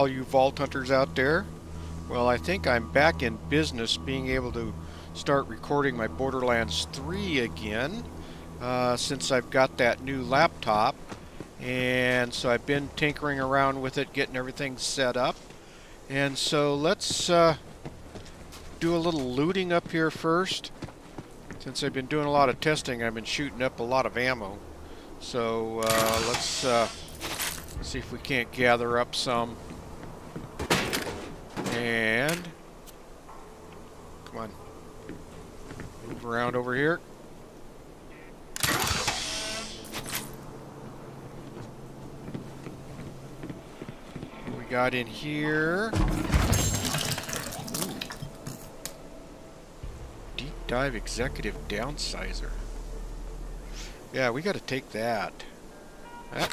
all you Vault Hunters out there. Well, I think I'm back in business being able to start recording my Borderlands 3 again uh, since I've got that new laptop. And so I've been tinkering around with it, getting everything set up. And so let's uh, do a little looting up here first. Since I've been doing a lot of testing, I've been shooting up a lot of ammo. So uh, let's uh, see if we can't gather up some. And come on, move around over here. What we got in here? Deep dive executive downsizer. Yeah, we got to take that. that.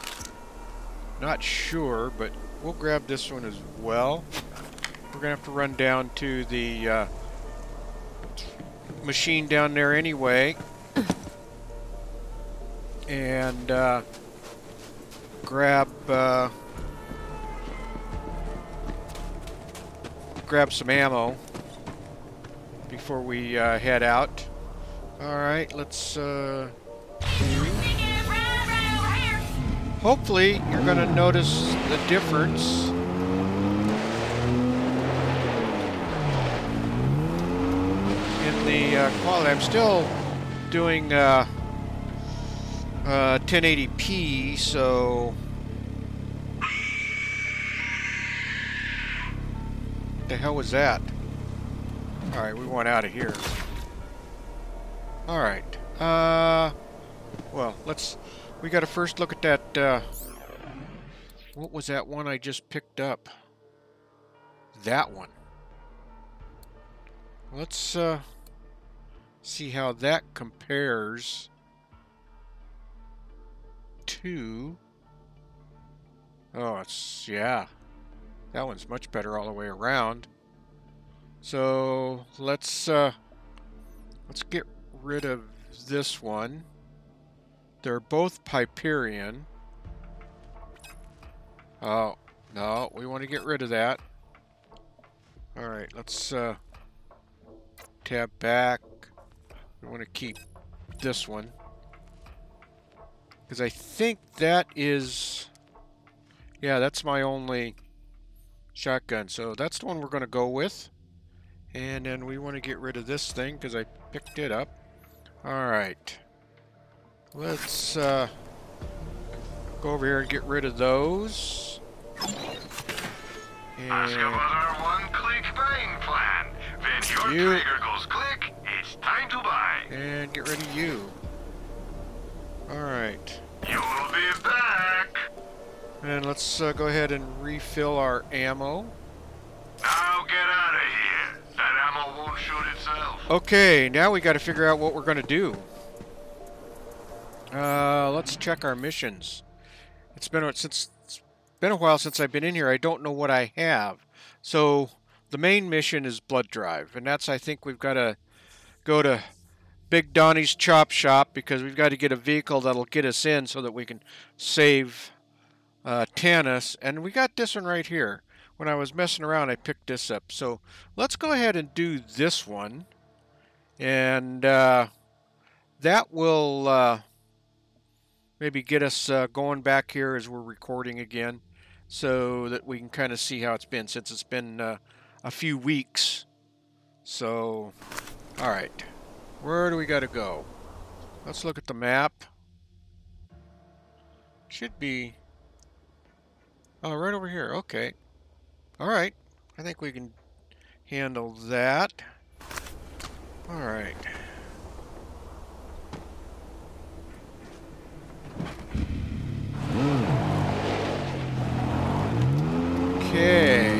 Not sure, but we'll grab this one as well. We're going to have to run down to the uh, machine down there anyway. And uh, grab uh, grab some ammo before we uh, head out. All right, let's uh, Hopefully, you're going to notice the difference. Uh, quality. I'm still doing uh, uh, 1080p, so... What the hell was that? Alright, we want out of here. Alright. Uh, well, let's we got to first look at that, uh, what was that one I just picked up? That one. Let's, uh, see how that compares to, oh, it's, yeah, that one's much better all the way around. So, let's, uh, let's get rid of this one. They're both Hyperion. Oh, no, we want to get rid of that. Alright, let's uh, tab back. We want to keep this one. Because I think that is... Yeah, that's my only shotgun. So that's the one we're going to go with. And then we want to get rid of this thing because I picked it up. Alright. Let's uh, go over here and get rid of those. And our one-click buying plan. When your you. trigger goes click, it's time to buy. And get rid of you. Alright. You will be back. And let's uh, go ahead and refill our ammo. Now get out of here. That ammo won't shoot itself. Okay, now we got to figure out what we're going to do. Uh, let's check our missions. It's been since it's been a while since I've been in here. I don't know what I have. So the main mission is blood drive, and that's I think we've got to go to Big Donnie's Chop Shop because we've got to get a vehicle that'll get us in so that we can save uh, Tannis. And we got this one right here. When I was messing around, I picked this up. So let's go ahead and do this one, and uh, that will. Uh, maybe get us uh, going back here as we're recording again so that we can kind of see how it's been since it's been uh, a few weeks. So, all right, where do we got to go? Let's look at the map. Should be, oh, right over here. Okay. All right. I think we can handle that. All right. Okay.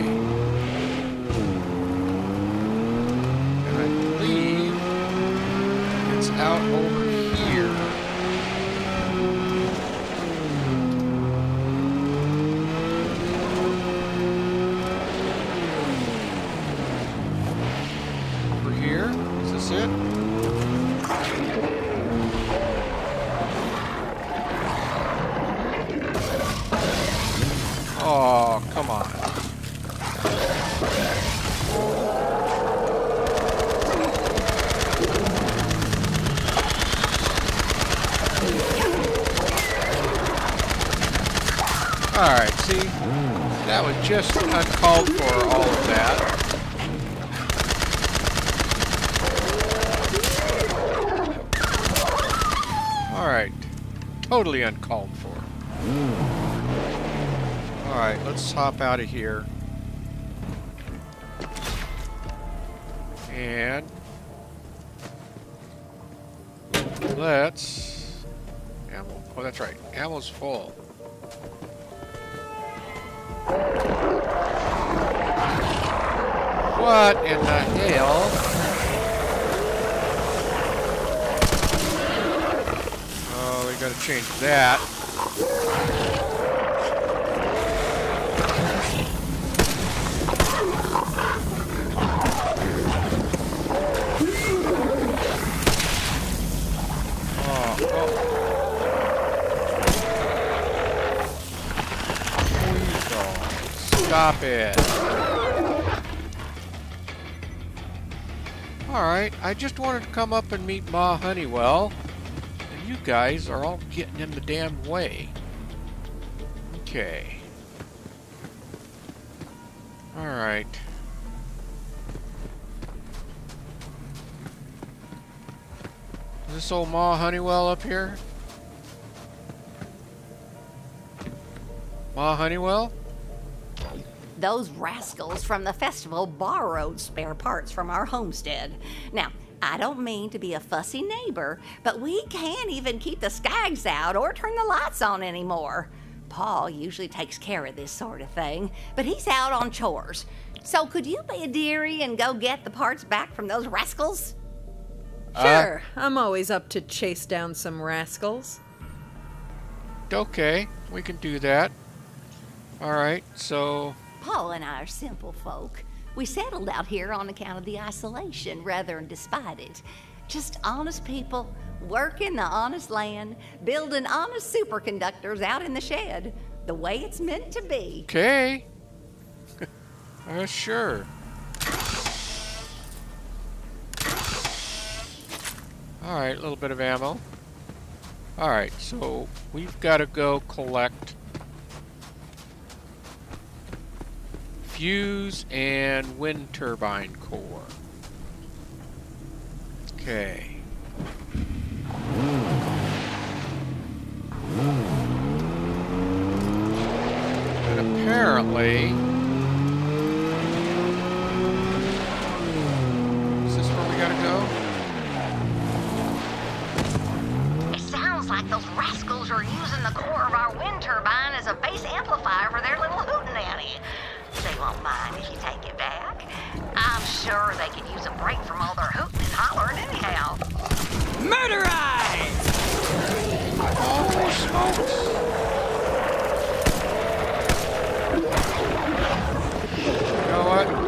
Just uncalled for, all of that. Alright. Totally uncalled for. Alright, let's hop out of here. And let's ammo. Oh, that's right. Ammo's full. What in the hell? Oh, we gotta change that. Oh, oh. Stop it. I just wanted to come up and meet Ma Honeywell. And you guys are all getting in the damn way. Okay. Alright. Is this old Ma Honeywell up here? Ma Honeywell? Those rascals from the festival borrowed spare parts from our homestead. Now, I don't mean to be a fussy neighbor, but we can't even keep the skags out or turn the lights on anymore. Paul usually takes care of this sort of thing, but he's out on chores. So could you be a dearie and go get the parts back from those rascals? Uh, sure, I'm always up to chase down some rascals. Okay, we can do that. Alright, so Paul and I are simple folk. We settled out here on account of the isolation rather than despite it. Just honest people, working the honest land, building honest superconductors out in the shed, the way it's meant to be. Okay. uh, sure. Alright, a little bit of ammo. Alright, so we've got to go collect fuse and wind turbine core. Okay. And apparently... Is this where we gotta go? It sounds like those rascals are using the core of our wind turbine as a bass amplifier for their little hootenanny. They won't mind if you take it back. I'm sure they could use a break from all their hooting and hollering anyhow. Murderize! Oh, smokes! You know what?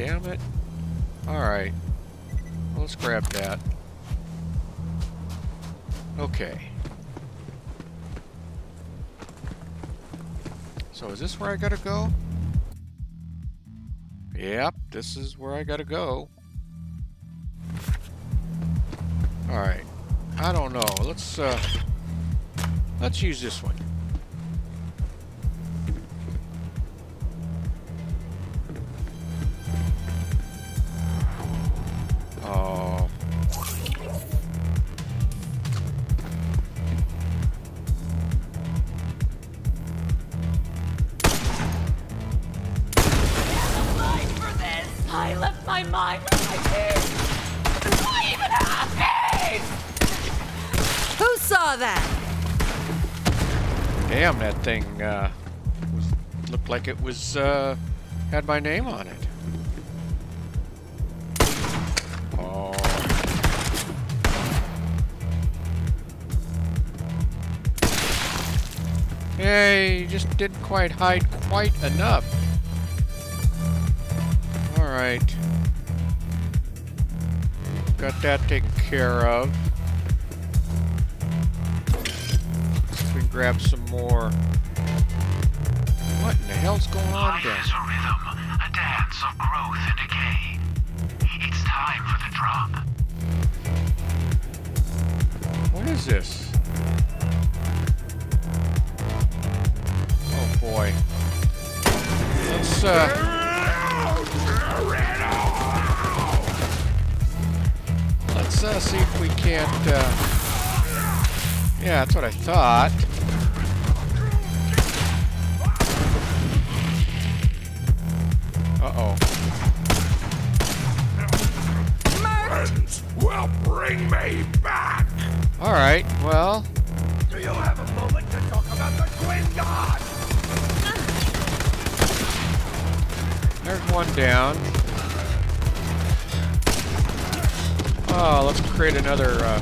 Damn it. Alright. Well, let's grab that. Okay. So is this where I gotta go? Yep, this is where I gotta go. Alright. I don't know. Let's uh let's use this one. Thing uh, was looked like it was, uh, had my name on it. Oh. Hey, just didn't quite hide quite enough. Alright. Got that taken care of. Grab some more. What in the hell's going on Life down is a rhythm, a dance of growth and decay. It's time for the drop. What is this? Oh boy. Let's uh Let's uh, see if we can't uh Yeah, that's what I thought. Uh-oh. Friends will bring me back. Alright, well, Do you have a moment to talk about the Twin God? there's one down. Oh, let's create another uh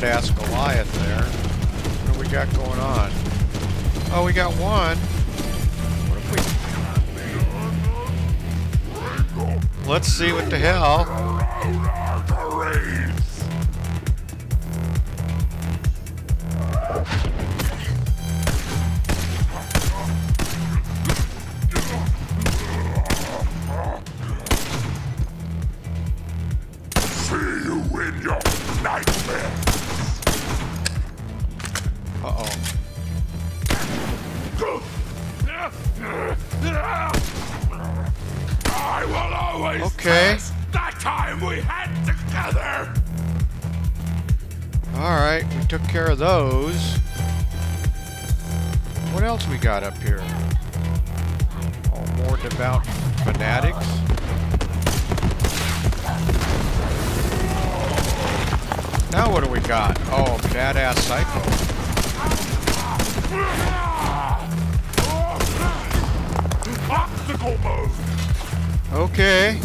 badass Goliath there. What do we got going on? Oh, we got one. What if we... Let's see what the hell. Took care of those. What else we got up here? Oh, more devout fanatics. Now what do we got? Oh, badass psycho. Obstacle mode. Okay.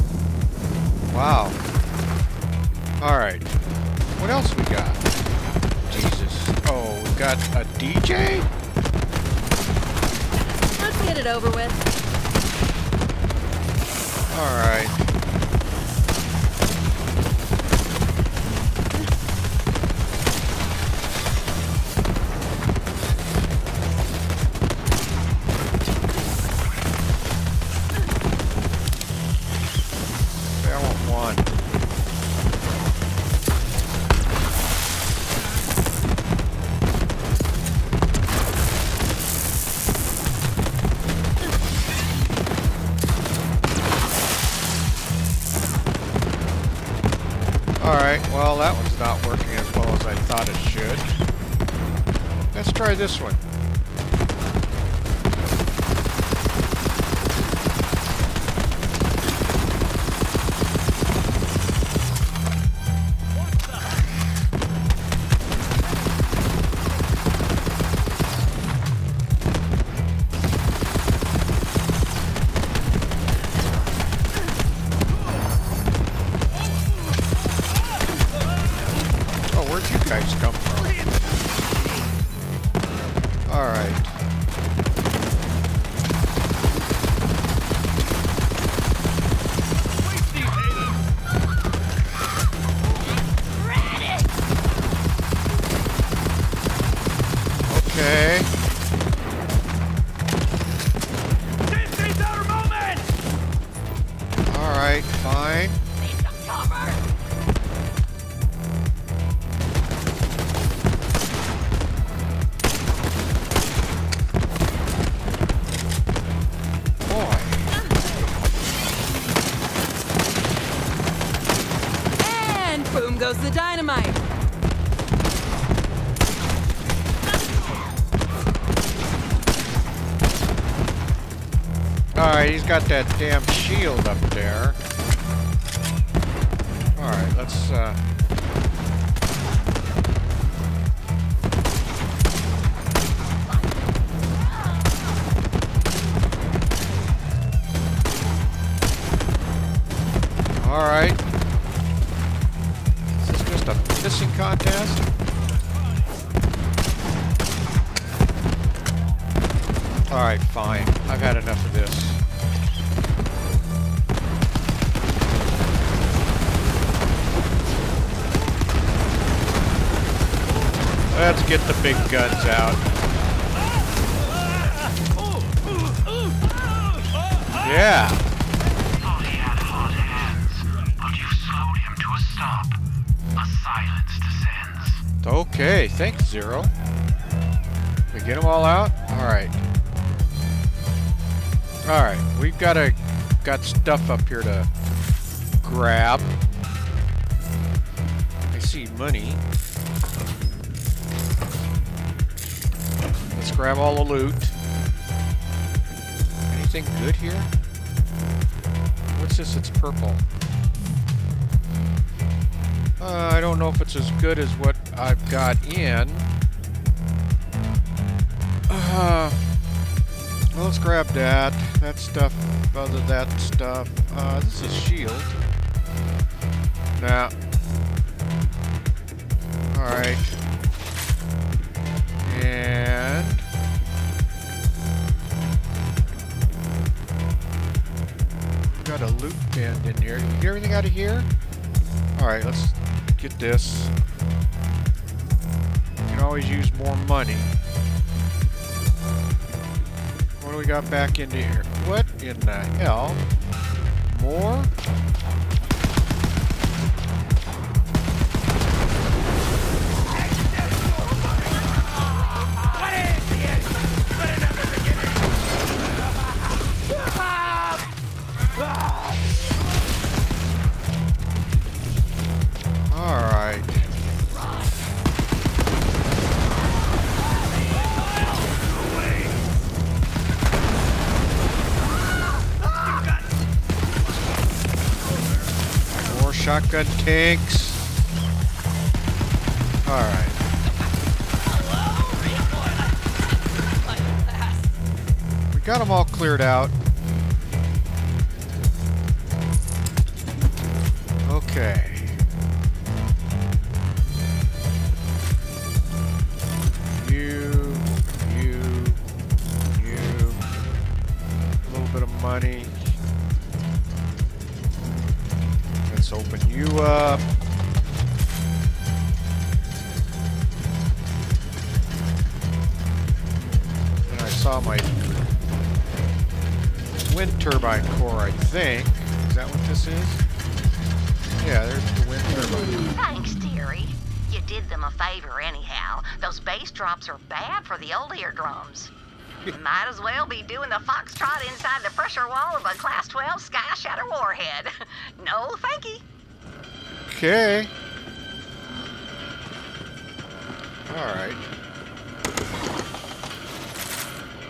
Wow. Alright. What else we got? Oh, we got a DJ? Let's get it over with. Alright. That damn shield up there. Let's get the big guns out. Yeah. Okay, thanks, Zero. We get them all out? Alright. Alright, we've got a got stuff up here to grab. I see money. Let's grab all the loot. Anything good here? What's this? It's purple. Uh, I don't know if it's as good as what I've got in. Uh, well, let's grab that. That stuff, other that stuff. Uh, this is shield. Nah. Alright. And... Got a loop bin in here. You get everything out of here? Alright, let's get this. You can always use more money. What do we got back into here? What in the hell? More? Shotgun tanks. Alright. We got them all cleared out. Okay. This is? Yeah, there's the wind turbine. Thanks, dearie. You did them a favor anyhow. Those bass drops are bad for the old eardrums. Might as well be doing the foxtrot inside the pressure wall of a Class 12 Sky Shatter warhead. no, thank you. Okay. Alright.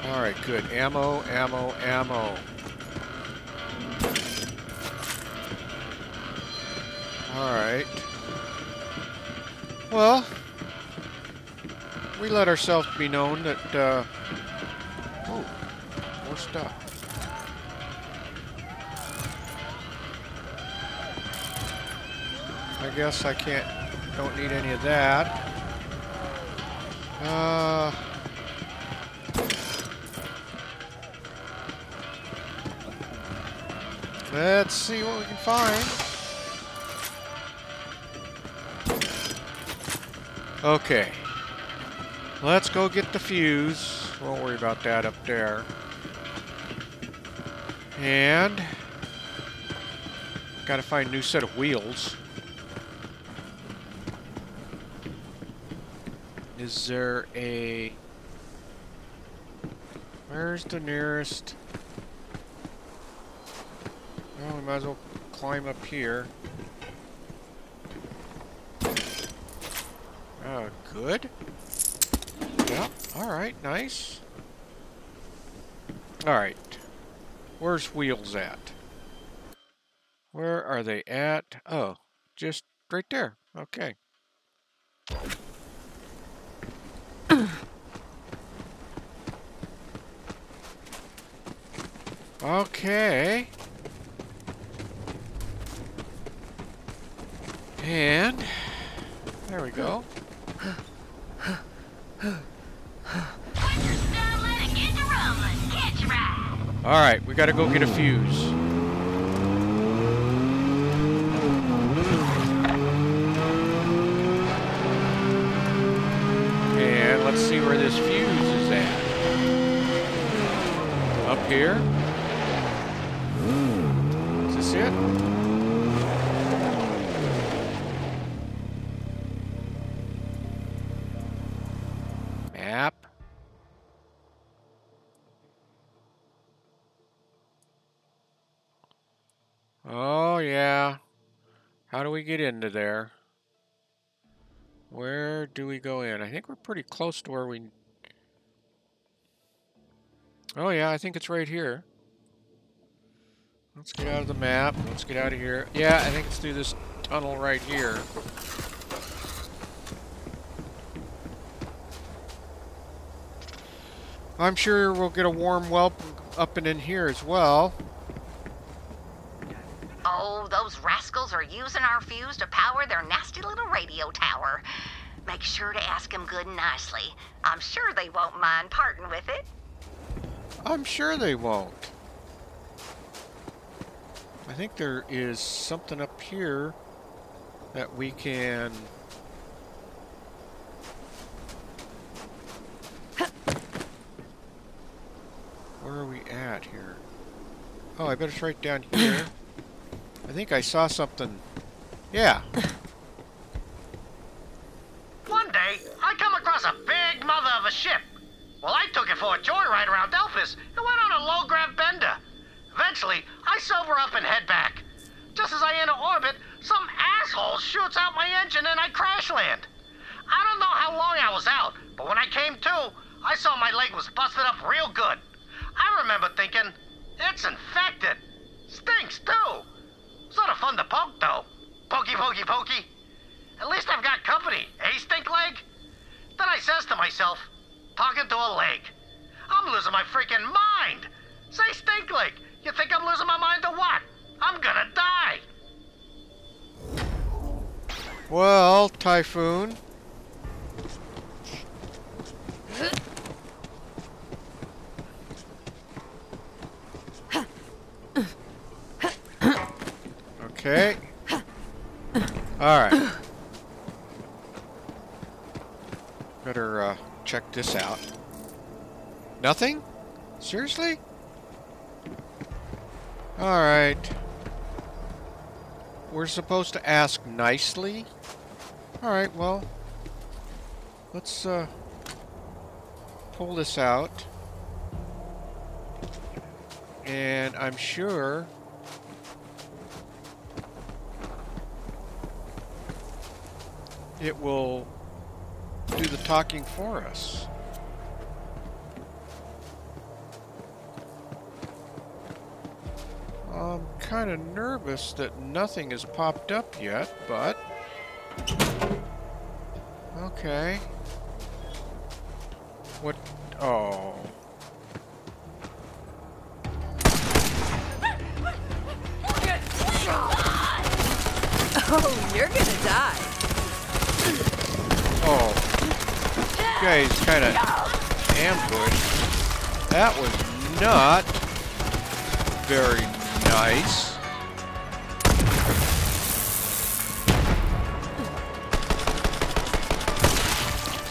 Alright, good. Ammo, ammo, ammo. Alright. Well, we let ourselves be known that, uh... Oh, more stuff. I guess I can't, don't need any of that. Uh... Let's see what we can find. Okay. Let's go get the fuse. Won't worry about that up there. And... Gotta find a new set of wheels. Is there a... Where's the nearest... Well, we might as well climb up here. Oh, good. Yep, alright, nice. Alright. Where's wheels at? Where are they at? Oh, just right there. Okay. Okay. And there we go. All right, we got to go get a fuse. And let's see where this fuse is at. Up here. Is this it? Oh, yeah. How do we get into there? Where do we go in? I think we're pretty close to where we... Oh, yeah, I think it's right here. Let's get out of the map. Let's get out of here. Yeah, I think it's through this tunnel right here. I'm sure we'll get a warm welcome up and in here as well. Those rascals are using our fuse to power their nasty little radio tower. Make sure to ask them good and nicely. I'm sure they won't mind parting with it. I'm sure they won't. I think there is something up here that we can... Where are we at here? Oh, I bet it's right down here. I think I saw something. Yeah. One day, I come across a big mother of a ship. Well, I took it for a joyride around Elpis and went on a low grav bender. Eventually, I sober up and head back. Just as I enter orbit, some asshole shoots out my engine and I crash land. I don't know how long I was out, but when I came to, I saw my leg was busted up real good. I remember thinking, it's infected. Stinks too. Sort of fun to poke though. Pokey, pokey, pokey. At least I've got company, eh, stink leg? Then I says to myself, talking to a leg, I'm losing my freaking mind. Say, stink leg, you think I'm losing my mind or what? I'm gonna die. Well, Typhon. Okay. Alright. Better uh, check this out. Nothing? Seriously? Alright. We're supposed to ask nicely? Alright, well... Let's, uh... Pull this out. And I'm sure... It will do the talking for us. I'm kind of nervous that nothing has popped up yet, but... Okay. What? Oh. Oh, you're gonna die. Guys kind of ambushed. That was not very nice.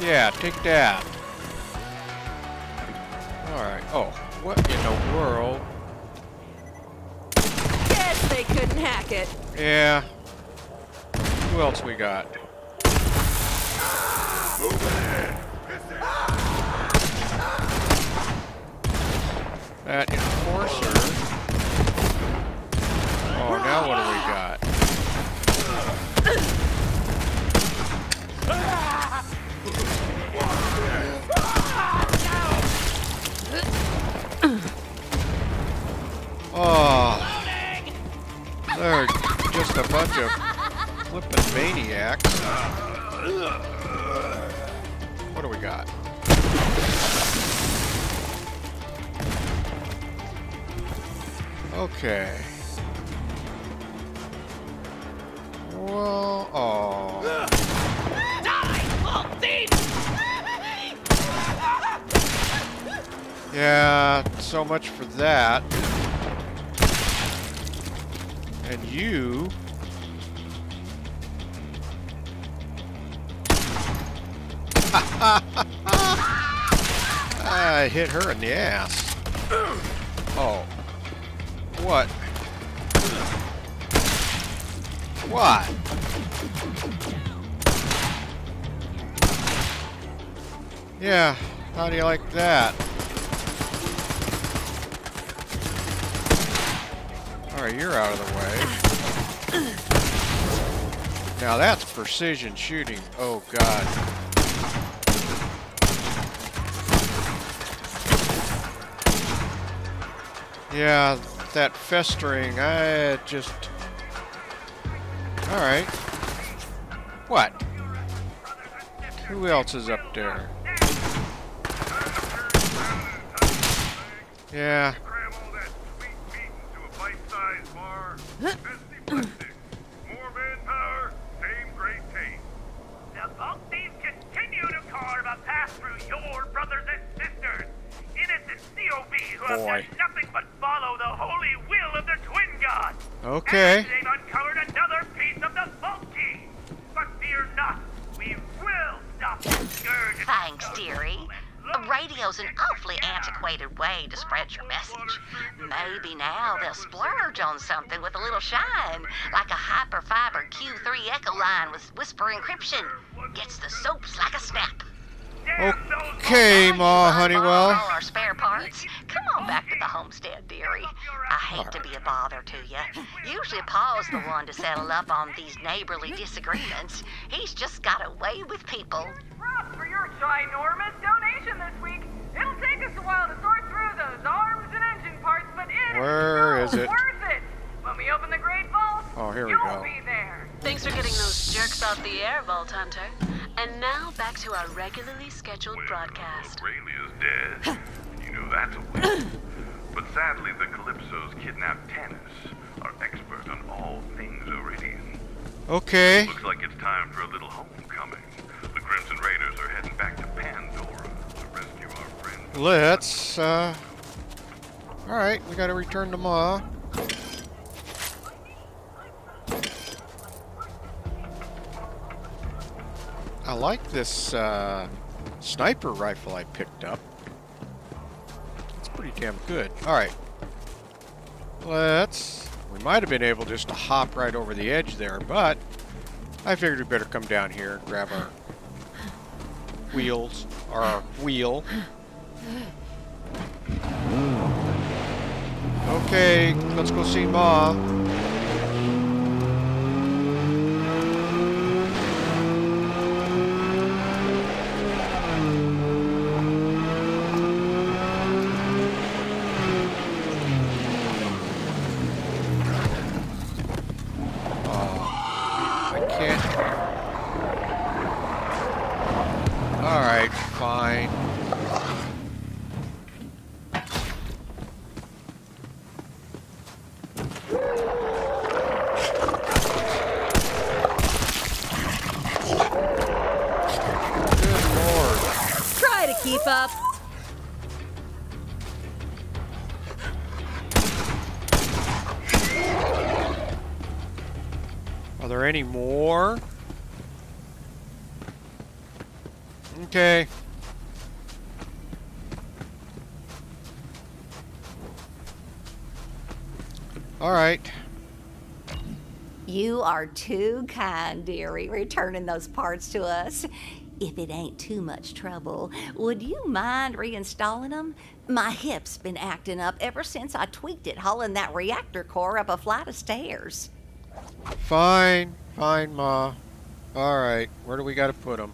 Yeah, take that. Alright. Oh, what in the world? Guess they couldn't hack it. Yeah. Who else we got? That enforcer. Oh, now what do we got? Oh, They're just a bunch of flippin' maniacs. What do we got? Okay. Well, oh. Yeah, so much for that. And you... I hit her in the ass. Oh. What? What? Yeah, how do you like that? Alright, you're out of the way. Now that's precision shooting. Oh god. Yeah, that festering, I just... Alright. What? Who else is up there? Yeah. Boy. Okay. And they've uncovered another piece of the Vault But fear not, we will stop the scourge. Thanks, dearie. A radio's an awfully antiquated way to spread your message. Maybe now they'll splurge on something with a little shine, like a hyperfiber Q3 Echo line with whisper encryption. Gets the soaps like a snap. Okay, Ma Honeywell. Borrow our spare parts. Come on back to the homestead, dearie. I hate to be a bother to you. Usually Pa's the one to settle up on these neighborly disagreements. He's just got a way with people. Props for your ginormous donation this week. It'll take us a while to sort through those arms and engine parts, but it is Where so is it? worth it. When we open the Great Vault, Oh, here we you'll go. be there. Thanks for getting those jerks off the air, Vault Hunter. And now back to our regularly scheduled broadcast. Aurelia's dead. That's a win. But sadly, the Calypsos kidnapped Tannis, our expert on all things Eridian. Okay. Looks like it's time for a little homecoming. The Crimson Raiders are heading back to Pandora to rescue our friend. Let's, uh... Alright, we gotta return to Ma. I like this, uh, sniper rifle I picked up. Pretty damn good. Alright. Let's... We might have been able just to hop right over the edge there, but... I figured we better come down here and grab our wheels, or our wheel. Okay, let's go see Ma. Are too kind, dearie, returning those parts to us. If it ain't too much trouble, would you mind reinstalling them? My hip's been acting up ever since I tweaked it hauling that reactor core up a flight of stairs. Fine. Fine, Ma. All right. Where do we got to put them?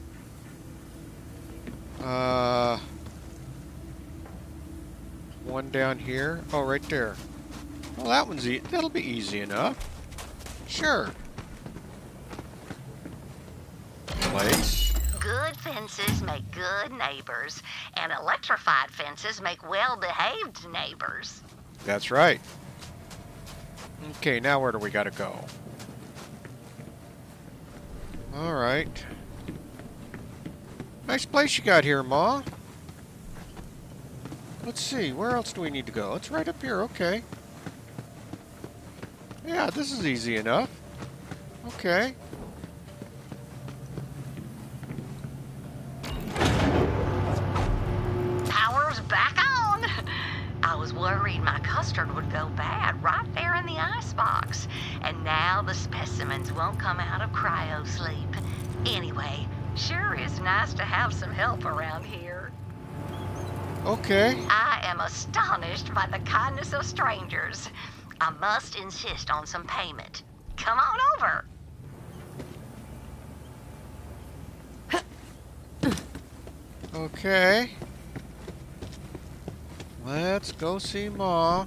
Uh, one down here. Oh, right there. Well, that one's e that'll be easy enough. Sure. Place. Good fences make good neighbors, and electrified fences make well-behaved neighbors. That's right. Okay, now where do we gotta go? Alright. Nice place you got here, Ma. Let's see, where else do we need to go? It's right up here, okay. Yeah, this is easy enough. Okay. Was worried my custard would go bad right there in the icebox. And now the specimens won't come out of cryo sleep. Anyway, sure is nice to have some help around here. Okay. I am astonished by the kindness of strangers. I must insist on some payment. Come on over. Okay. Let's go see Ma.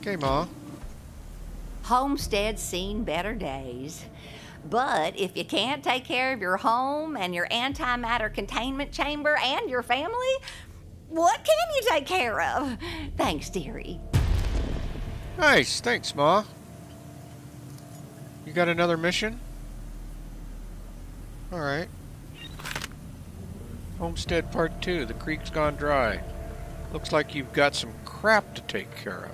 Okay, Ma. Homestead's seen better days. But if you can't take care of your home and your antimatter containment chamber and your family, what can you take care of? Thanks, dearie. Nice, thanks, Ma. You got another mission? Alright. Homestead Part 2, the creek's gone dry. Looks like you've got some crap to take care of.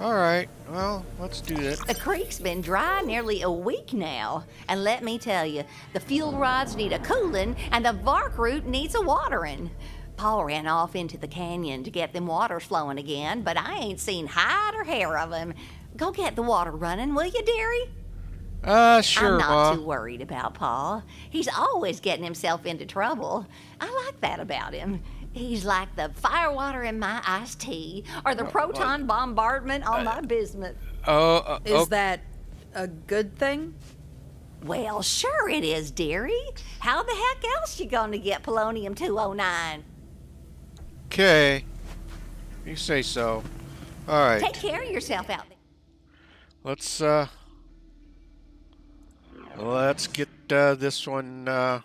Alright, well, let's do that. The creek's been dry nearly a week now. And let me tell you, the fuel rods need a cooling and the bark root needs a watering. Pa ran off into the canyon to get them waters flowing again, but I ain't seen hide or hair of him. Go get the water running, will you, dearie? Uh, sure, I'm not Ma. too worried about Pa. He's always getting himself into trouble. I like that about him. He's like the firewater in my iced tea or the proton bombardment on my bismuth. Oh, uh, Is oh, that a good thing? Well, sure it is, dearie. How the heck else you gonna get polonium 209? okay. You say so. Alright, Take care of yourself out there. let's, uh... Let's get, uh, this one, uh...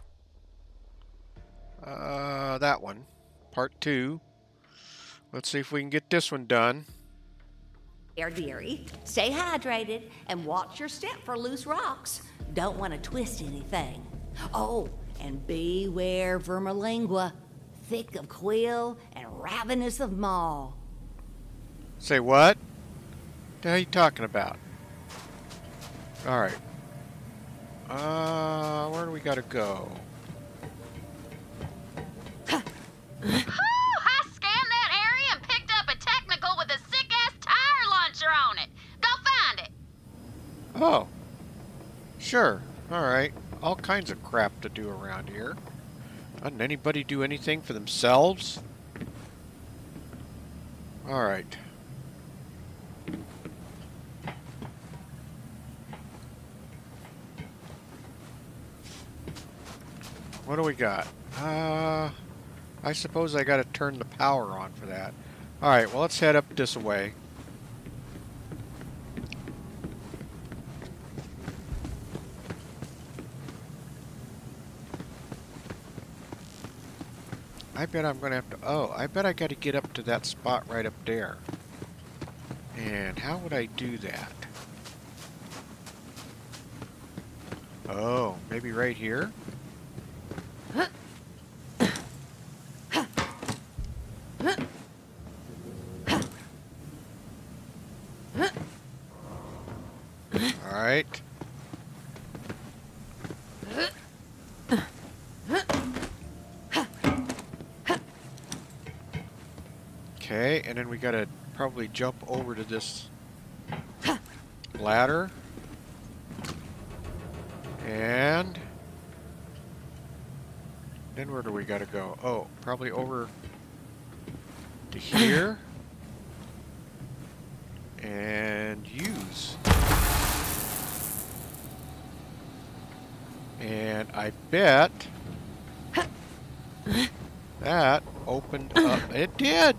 Uh, that one. Part 2. Let's see if we can get this one done. There, dearie. Stay hydrated and watch your step for loose rocks. Don't want to twist anything. Oh, and beware vermilingua, thick of quill and ravenous of maw. Say what? The hell are you talking about? Alright. Uh, where do we gotta go? Whew, I scanned that area and picked up a technical with a sick ass tire launcher on it. Go find it. Oh. Sure. Alright. All kinds of crap to do around here. Doesn't anybody do anything for themselves? Alright. What do we got? Uh, I suppose I gotta turn the power on for that. Alright, well let's head up this way. I bet I'm gonna have to. Oh, I bet I got to get up to that spot right up there. And how would I do that? Oh, maybe right here? Alright. Okay, and then we gotta probably jump over to this ladder. And then where do we gotta go? Oh, probably over to here. and use. And I bet That opened up. It did.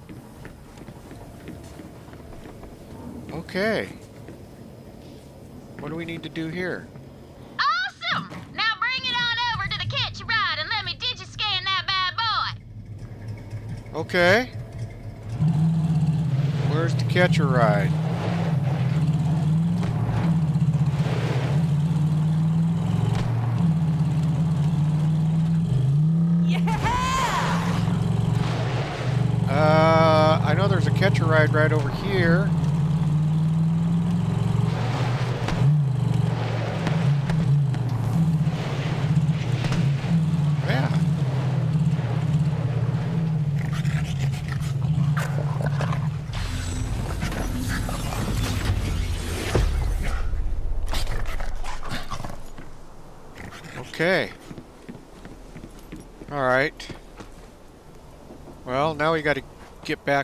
Okay. What do we need to do here? Awesome! Now bring it on over to the catch ride and let me digiscan that bad boy. Okay. Where's the Catch-A-Ride? Yeah! Uh, I know there's a Catch-A-Ride right over here. Yeah. Okay. All right. Well, now we got to get back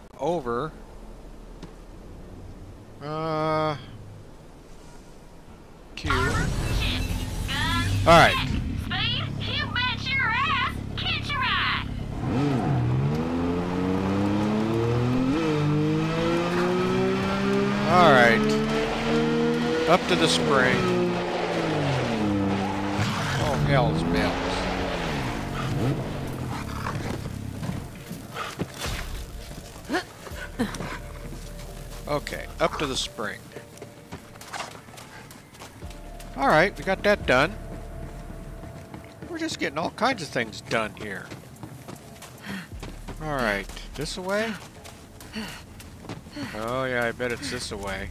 that done. We're just getting all kinds of things done here. All right, this away? Oh yeah, I bet it's this away.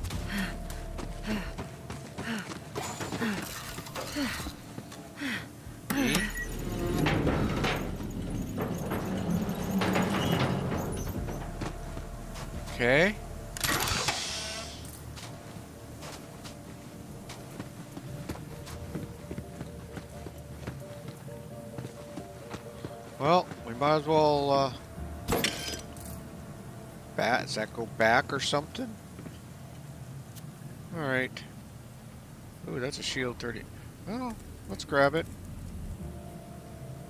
Me? Okay. Does that go back or something? Alright. Ooh, that's a shield 30. Well, let's grab it.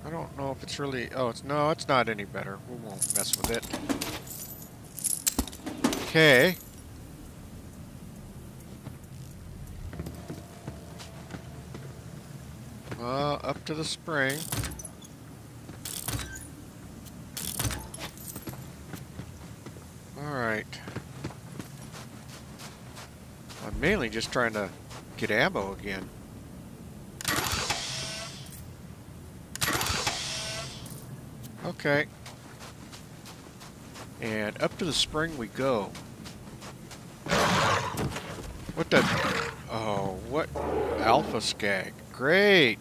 I don't know if it's really... Oh, it's no, it's not any better. We won't mess with it. Okay. Uh, up to the spring. Alright. I'm mainly just trying to get ammo again. Okay. And up to the spring we go. What the... Oh, what... Alpha Skag. Great!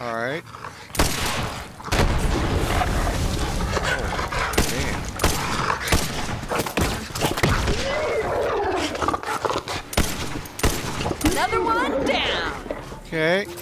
Alright. Oh, man. Another one down. Okay.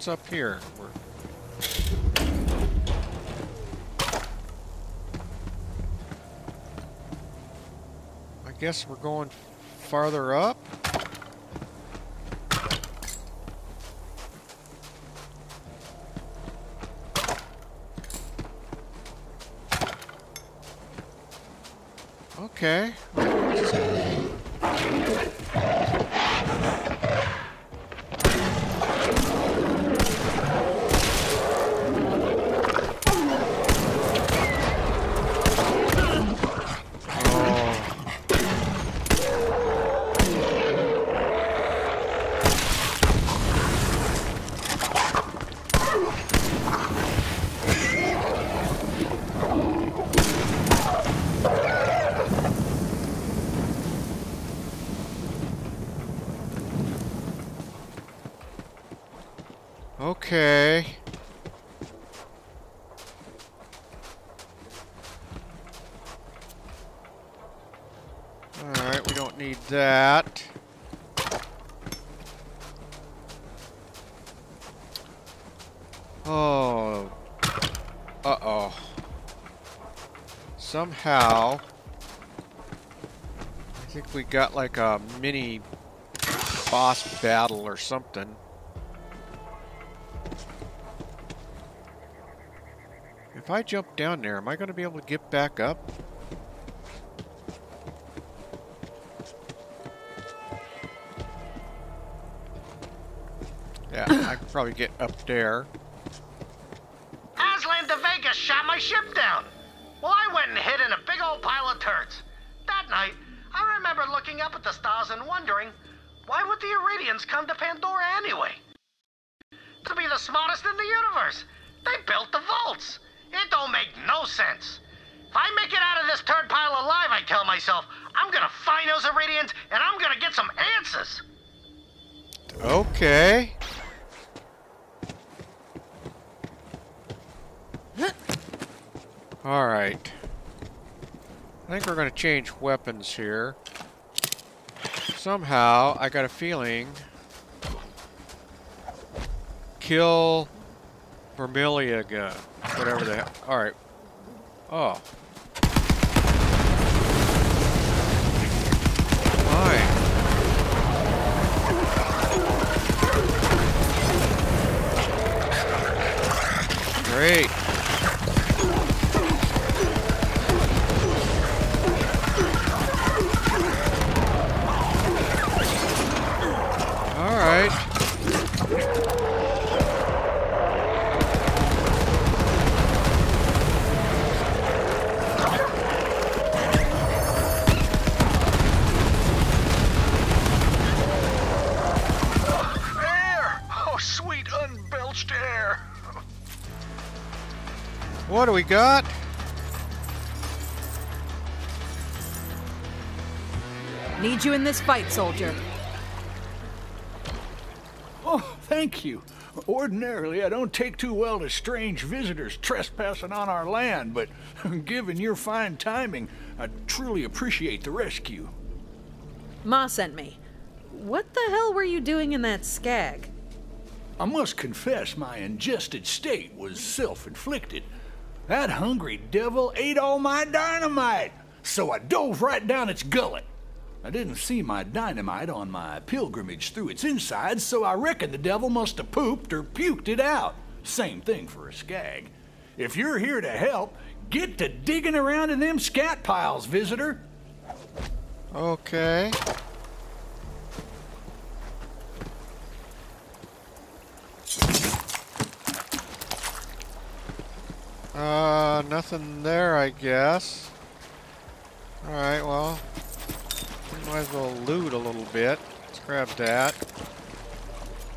What's up here? We're... I guess we're going farther up? Okay. Oh. Okay. Alright, we don't need that. Oh. Uh-oh. Somehow... I think we got like a mini boss battle or something. If I jump down there, am I going to be able to get back up? Probably get up there. Aslan de Vega shot my ship down. Well, I went and hid in a big old pile of turds. That night, I remember looking up at the stars and wondering, why would the Eridians come to Pandora anyway? To be the smartest in the universe. They built the vaults. It don't make no sense. If I make it out of this turd pile alive, I tell myself, I'm gonna find those Eridians and I'm gonna get some answers. Okay. Alright. I think we're going to change weapons here. Somehow, I got a feeling... Kill Vermilingua. Whatever the hell. Alright. Oh. Great. What do we got? Need you in this fight, soldier. Oh, thank you. Ordinarily, I don't take too well to strange visitors trespassing on our land, but given your fine timing, I truly appreciate the rescue. Ma sent me. What the hell were you doing in that skag? I must confess my ingested state was self-inflicted. That hungry devil ate all my dynamite, so I dove right down its gullet. I didn't see my dynamite on my pilgrimage through its insides, so I reckon the devil must have pooped or puked it out. Same thing for a skag. If you're here to help, get to digging around in them scat piles, visitor. Okay. Uh, nothing there, I guess. Alright, well, we might as well loot a little bit. Let's grab that.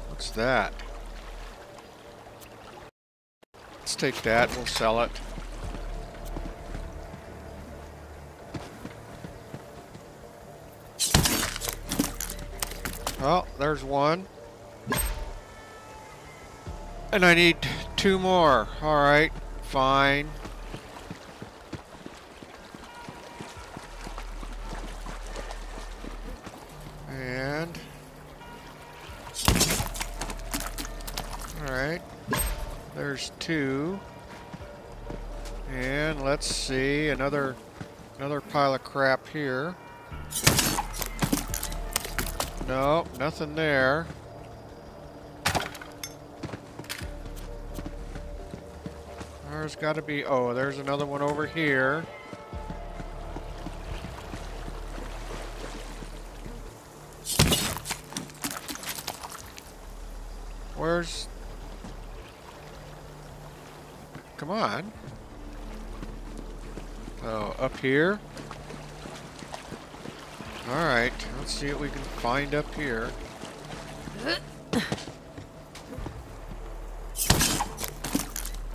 What's that? Let's take that, we'll sell it. Oh, there's one. And I need two more. Alright, fine. And... Alright. There's two. And let's see, another another pile of crap here. No, nothing there. There's got to be... Oh, there's another one over here. Where's... Come on. Oh, up here? Alright, let's see what we can find up here.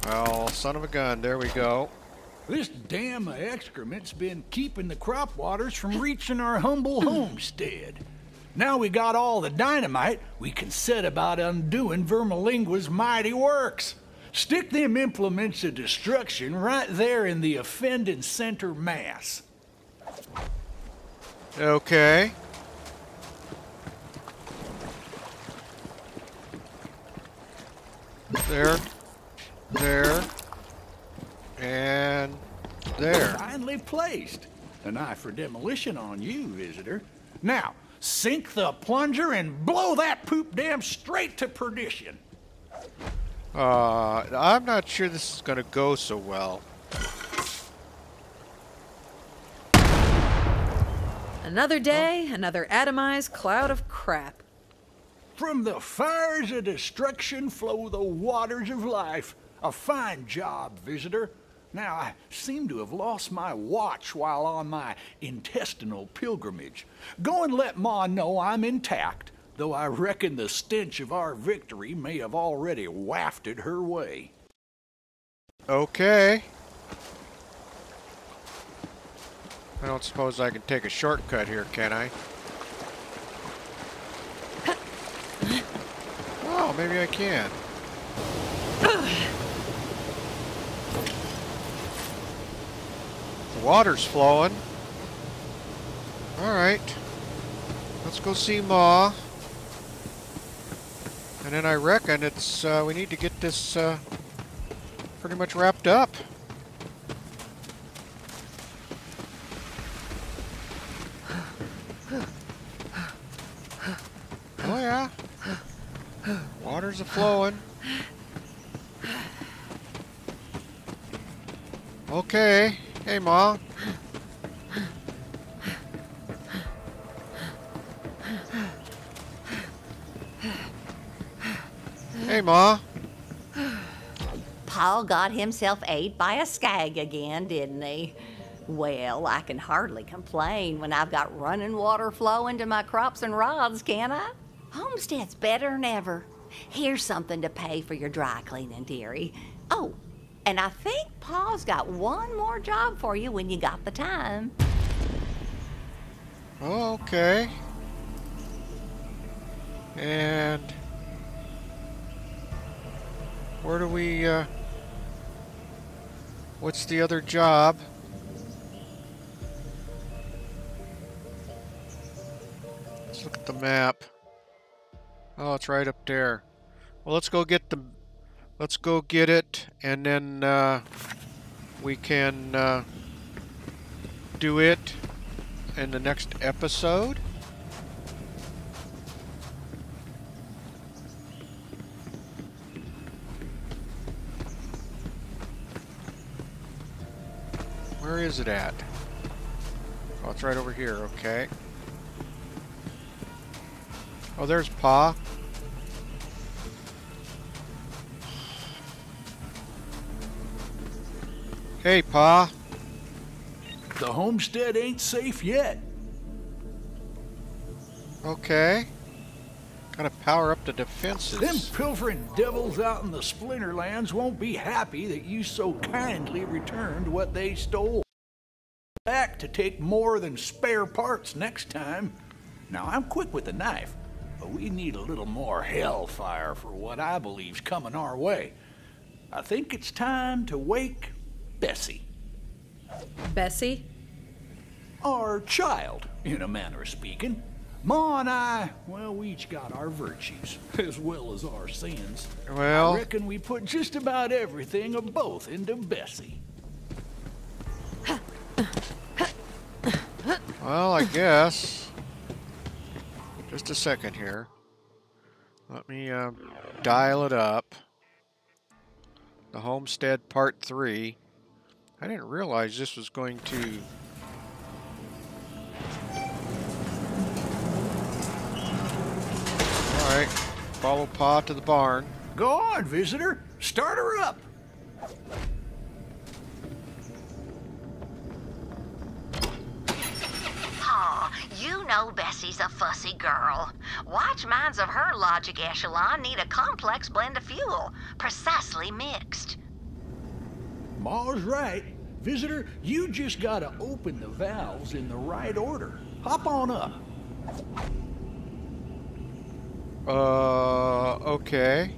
Well, son of a gun, there we go. This damn excrement's been keeping the crop waters from reaching our humble homestead. Now we got all the dynamite, we can set about undoing Vermilingua's mighty works. Stick them implements of destruction right there in the offending center mass. Okay. There. There. And there. Finely placed. An eye for demolition on you, visitor. Now, sink the plunger and blow that poop dam straight to perdition. Uh, I'm not sure this is gonna go so well. Another day, another atomized cloud of crap. From the fires of destruction flow the waters of life. A fine job, visitor. Now, I seem to have lost my watch while on my intestinal pilgrimage. Go and let Ma know I'm intact, though I reckon the stench of our victory may have already wafted her way. Okay. I don't suppose I can take a shortcut here, can I? Oh, maybe I can. water's flowing. Alright. Let's go see Ma. And then I reckon it's, uh, we need to get this, uh, pretty much wrapped up. Oh yeah. Waters a-flowing. Okay. Hey, Ma. Hey, Ma. Pa got himself ate by a skag again, didn't he? Well, I can hardly complain when I've got running water flowing to my crops and rods, can I? Homestead's better than ever. Here's something to pay for your dry cleaning, dearie. Oh, and I think Pa's got one more job for you when you got the time. Okay. And where do we, uh, what's the other job? Let's look at the map. Oh, it's right up there. Well, let's go get the, let's go get it, and then, uh, we can, uh, do it in the next episode. Where is it at? Oh, it's right over here, okay. Oh, there's Pa. Hey, Pa. The homestead ain't safe yet. Okay. Gotta power up the defenses. Them pilfering devils out in the Splinterlands won't be happy that you so kindly returned what they stole. Back to take more than spare parts next time. Now, I'm quick with the knife, but we need a little more hellfire for what I believe's coming our way. I think it's time to wake Bessie. Bessie? Our child, in a manner of speaking. Ma and I, well, we each got our virtues, as well as our sins. Well- I reckon we put just about everything of both into Bessie. Well, I guess. Just a second here. Let me uh, dial it up. The Homestead Part 3. I didn't realize this was going to... Alright, follow Pa to the barn. Go on, visitor. Start her up. Aw, you know Bessie's a fussy girl. Watch minds of her logic echelon need a complex blend of fuel, precisely mixed. Ma's right. Visitor, you just gotta open the valves in the right order. Hop on up. Uh, okay.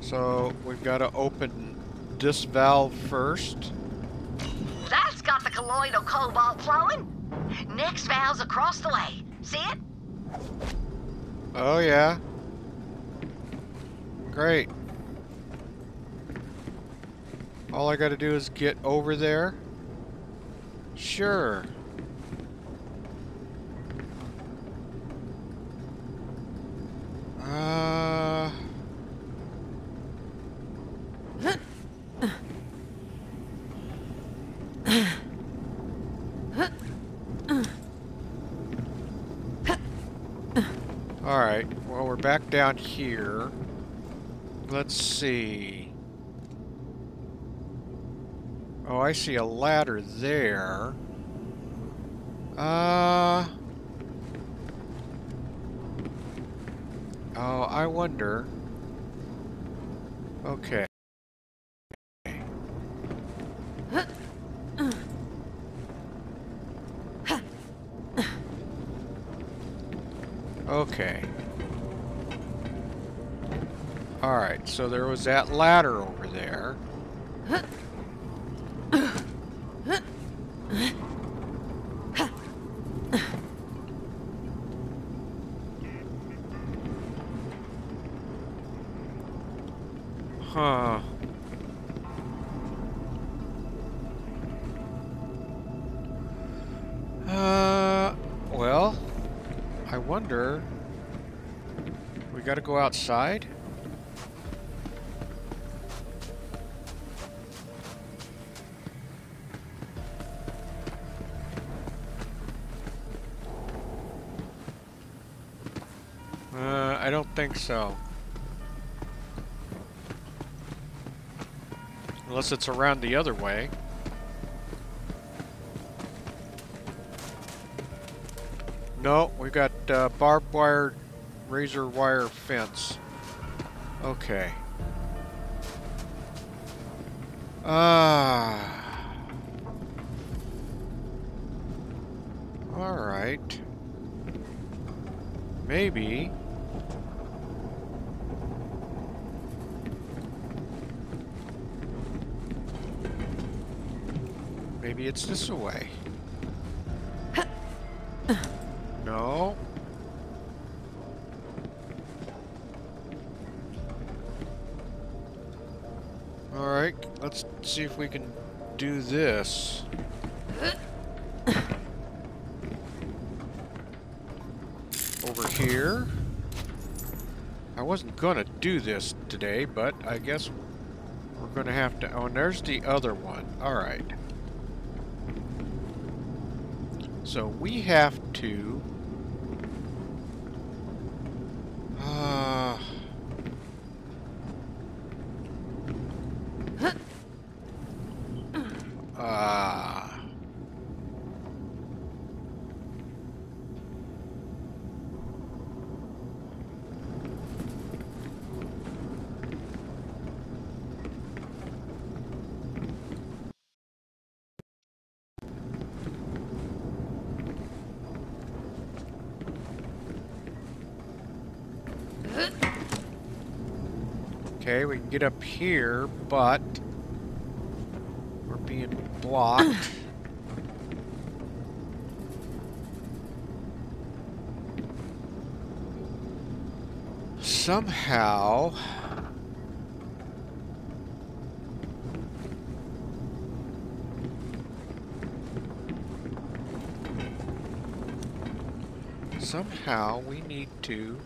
So we've got to open this valve first. That's got the colloidal cobalt flowing. Next valve's across the way. See it? Oh yeah. Great. All I gotta do is get over there. Sure. Uh... Alright, well we're back down here. Let's see. Oh, I see a ladder there. Uh... Oh, I wonder. Okay. Okay. Alright, so there was that ladder over there. Outside? Uh, I don't think so. Unless it's around the other way. No, we got uh, barbed wire, razor wire fence. Okay. Ah. All right. Maybe. Maybe it's this way. No. Let's see if we can do this. Over here. I wasn't gonna do this today, but I guess we're gonna have to... Oh, and there's the other one. Alright. So we have to... Uh... Ah. Okay, we can get up here, but we're being blocked. Somehow... Somehow we need to...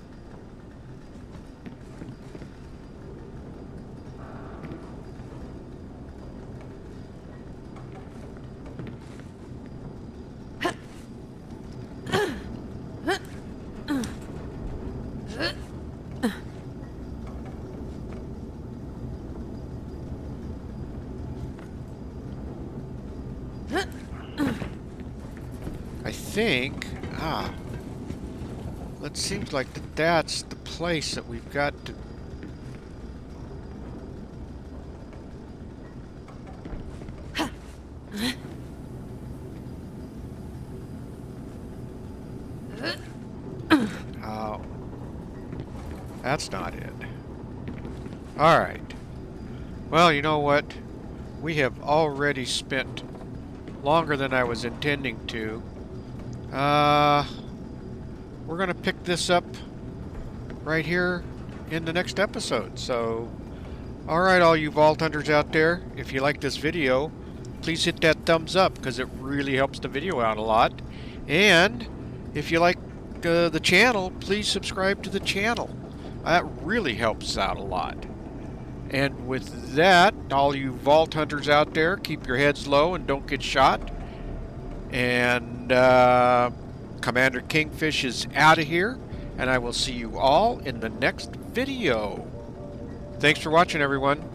look like that's the place that we've got to Oh. That's not it. Alright. Well, you know what? We have already spent longer than I was intending to. Uh we're going to pick this up right here in the next episode. So, alright all you Vault Hunters out there, if you like this video, please hit that thumbs up because it really helps the video out a lot. And if you like uh, the channel, please subscribe to the channel. That really helps out a lot. And with that, all you Vault Hunters out there, keep your heads low and don't get shot. And uh, Commander Kingfish is out of here. And I will see you all in the next video. Thanks for watching, everyone.